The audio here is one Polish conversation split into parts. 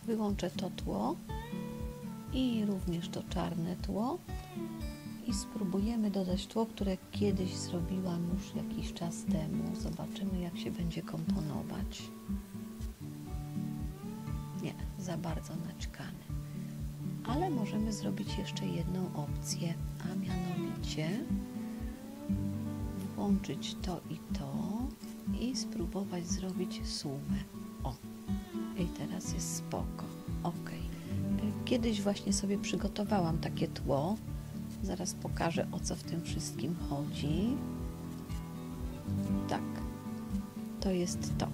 wyłączę to tło i również to czarne tło i spróbujemy dodać tło, które kiedyś zrobiłam już jakiś czas temu. Zobaczymy, jak się będzie komponować. Nie, za bardzo naćkany. Ale możemy zrobić jeszcze jedną opcję, a mianowicie włączyć to i to i spróbować zrobić sumę. O, i teraz jest spoko. Ok. Kiedyś właśnie sobie przygotowałam takie tło. Zaraz pokażę o co w tym wszystkim chodzi. Tak, to jest to.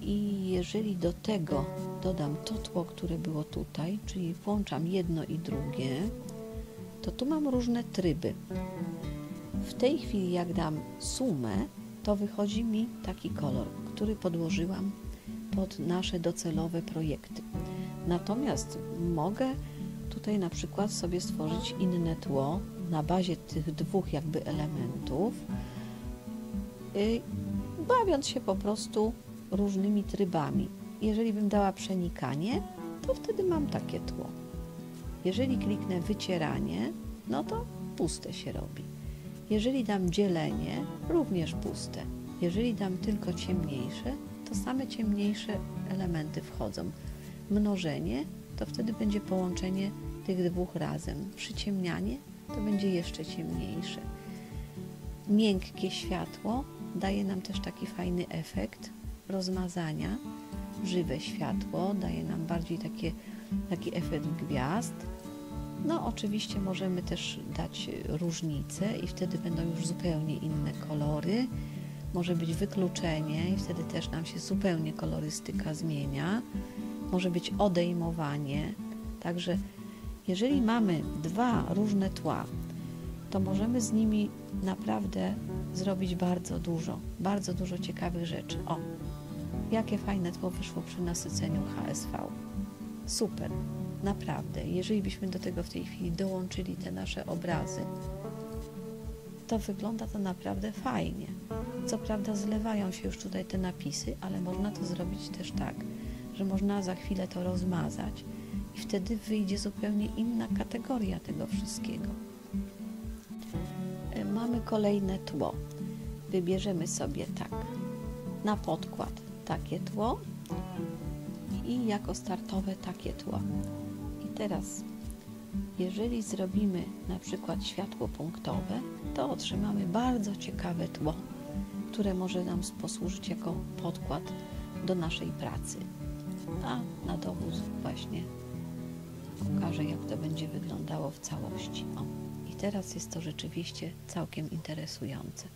I jeżeli do tego dodam to tło, które było tutaj, czyli włączam jedno i drugie, to tu mam różne tryby. W tej chwili, jak dam sumę, to wychodzi mi taki kolor, który podłożyłam pod nasze docelowe projekty. Natomiast mogę tutaj na przykład sobie stworzyć inne tło na bazie tych dwóch jakby elementów, y, bawiąc się po prostu różnymi trybami. Jeżeli bym dała przenikanie, to wtedy mam takie tło. Jeżeli kliknę wycieranie, no to puste się robi. Jeżeli dam dzielenie, również puste. Jeżeli dam tylko ciemniejsze, to same ciemniejsze elementy wchodzą. Mnożenie to wtedy będzie połączenie tych dwóch razem. Przyciemnianie to będzie jeszcze ciemniejsze. Miękkie światło daje nam też taki fajny efekt rozmazania. Żywe światło daje nam bardziej takie, taki efekt gwiazd. No, oczywiście możemy też dać różnice i wtedy będą już zupełnie inne kolory. Może być wykluczenie i wtedy też nam się zupełnie kolorystyka zmienia. Może być odejmowanie. Także jeżeli mamy dwa różne tła, to możemy z nimi naprawdę zrobić bardzo dużo, bardzo dużo ciekawych rzeczy. O, jakie fajne tło wyszło przy nasyceniu HSV. Super, naprawdę. Jeżeli byśmy do tego w tej chwili dołączyli te nasze obrazy, to wygląda to naprawdę fajnie. Co prawda zlewają się już tutaj te napisy, ale można to zrobić też tak, że można za chwilę to rozmazać i wtedy wyjdzie zupełnie inna kategoria tego wszystkiego. E, mamy kolejne tło. Wybierzemy sobie tak na podkład takie tło i jako startowe takie tło. I teraz, jeżeli zrobimy na przykład światło punktowe, to otrzymamy bardzo ciekawe tło, które może nam posłużyć jako podkład do naszej pracy. A na dowód właśnie pokażę, jak to będzie wyglądało w całości. O, I teraz jest to rzeczywiście całkiem interesujące.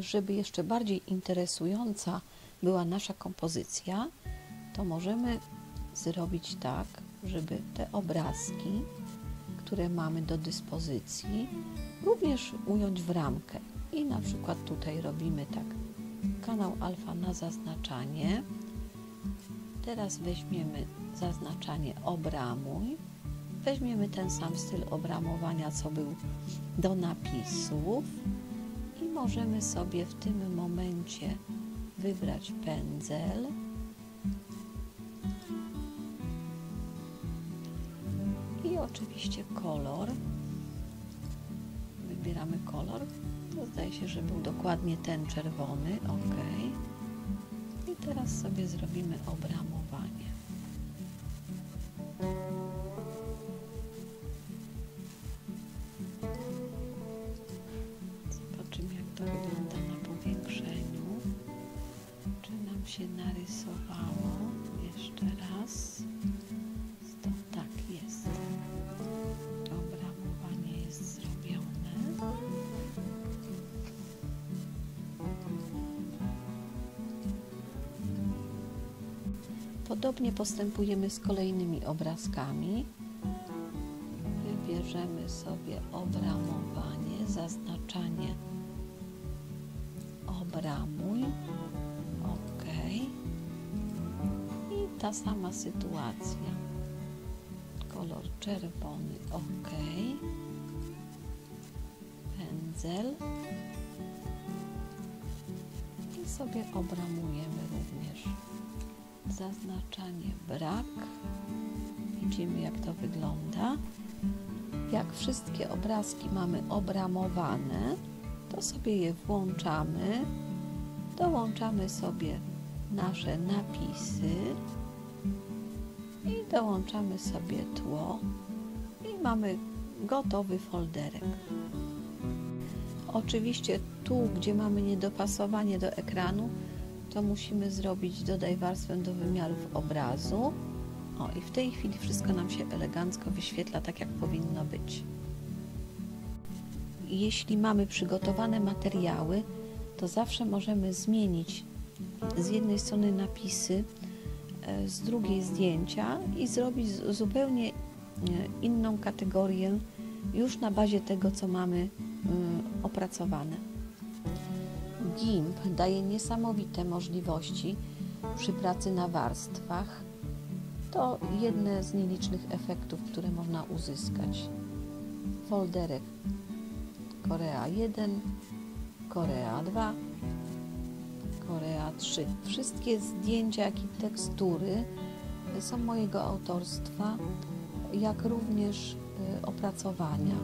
Żeby jeszcze bardziej interesująca była nasza kompozycja, to możemy zrobić tak, żeby te obrazki, które mamy do dyspozycji, również ująć w ramkę. I na przykład tutaj robimy tak. Kanał alfa na zaznaczanie. Teraz weźmiemy zaznaczanie obramuj. Weźmiemy ten sam styl obramowania, co był do napisów i możemy sobie w tym momencie wybrać pędzel. Oczywiście kolor. Wybieramy kolor. To zdaje się, że był dokładnie ten czerwony. OK. I teraz sobie zrobimy obramowanie. Zobaczymy, jak to wygląda na powiększeniu. Czy nam się narysowało? Jeszcze raz. Podobnie postępujemy z kolejnymi obrazkami. Wybierzemy sobie obramowanie, zaznaczanie obramuj. OK. I ta sama sytuacja. Kolor czerwony. OK. Pędzel. I sobie obramujemy również. Zaznaczanie brak. Widzimy jak to wygląda. Jak wszystkie obrazki mamy obramowane, to sobie je włączamy. Dołączamy sobie nasze napisy i dołączamy sobie tło i mamy gotowy folderek. Oczywiście tu, gdzie mamy niedopasowanie do ekranu, to musimy zrobić dodaj warstwę do wymiarów obrazu. O i w tej chwili wszystko nam się elegancko wyświetla tak jak powinno być. Jeśli mamy przygotowane materiały, to zawsze możemy zmienić z jednej strony napisy, e, z drugiej zdjęcia i zrobić zupełnie e, inną kategorię już na bazie tego, co mamy mm, opracowane. GIMP daje niesamowite możliwości przy pracy na warstwach. To jedne z nielicznych efektów, które można uzyskać. Folderek Korea 1, Korea 2, Korea 3. Wszystkie zdjęcia, jak i tekstury są mojego autorstwa, jak również y, opracowania.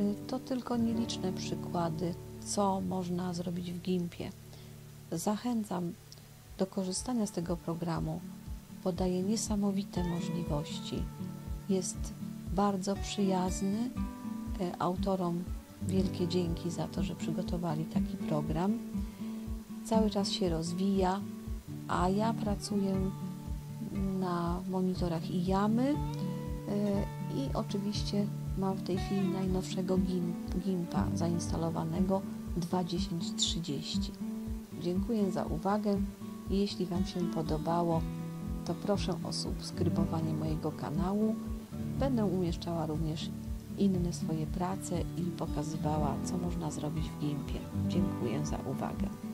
Y, to tylko nieliczne przykłady, co można zrobić w GIMPie. Zachęcam do korzystania z tego programu. Podaje niesamowite możliwości. Jest bardzo przyjazny. Y, autorom wielkie dzięki za to, że przygotowali taki program cały czas się rozwija, a ja pracuję na monitorach i jamy i oczywiście mam w tej chwili najnowszego GIMPa zainstalowanego 2030. Dziękuję za uwagę. Jeśli Wam się podobało, to proszę o subskrybowanie mojego kanału. Będę umieszczała również inne swoje prace i pokazywała, co można zrobić w GIMPie. Dziękuję za uwagę.